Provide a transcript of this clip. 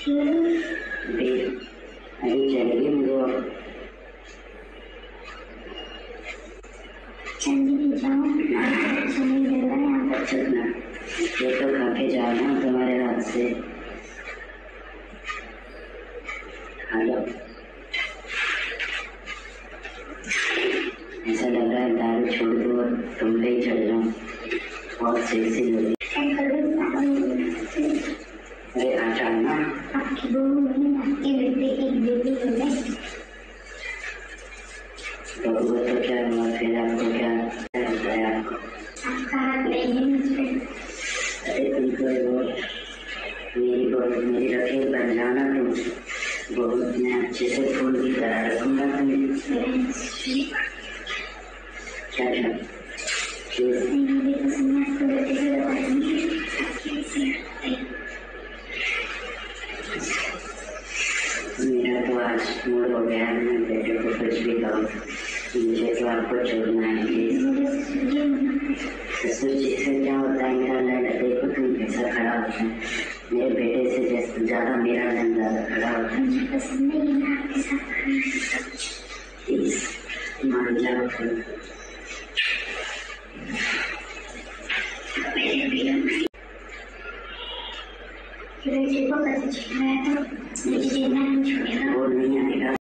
हाँ मिल रहा है तुम्हारे हाथ से खा लो ऐसा लग रहा है दारू छोड़ दो तुम पे ही चढ़ जाओ। बहुत सेक्सी लग रही अंकल भी पागल अरे आ जाओ ना आपकी बहू ने आपके एक बेटी हो गई तो वो तो क्या हुआ फिर आपको क्या होता है आपको आपका हाथ नहीं है मुझ पर अरे तुमको वो मेरी बहुत मेरी रखेल बन तुम बहुत मैं अच्छे से फूल की तरह रखूँगा तुम्हें क्या क्या तो हो गया है मैं बेटे को कुछ भी कहो मुझे तो आपको छोड़ना है प्लीज़ ससुर जी से क्या होता है मेरा लड़ देखो तुम कैसा खड़ा होता है मेरे बेटे से जैसे ज़्यादा मेरा लड़ ज़्यादा खड़ा होता है है प्लीज़ मान जाओ। बेटे को कैसे छुड़ाया तो मुझे जीना नहीं छोड़ेगा